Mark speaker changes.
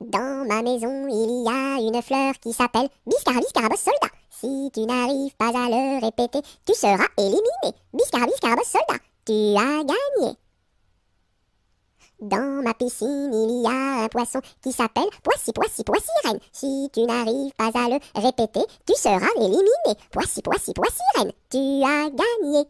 Speaker 1: Dans ma maison, il y a une fleur qui s'appelle Biscarabis Carabos Soldat. Si tu n'arrives pas à le répéter, tu seras éliminé. Biscarabis Carabos Soldat, tu as gagné. Dans ma piscine, il y a un poisson qui s'appelle Poissy, Poissy, Poissy Si tu n'arrives pas à le répéter, tu seras éliminé. Poissy, Poissy, Poissy Reine, tu as gagné.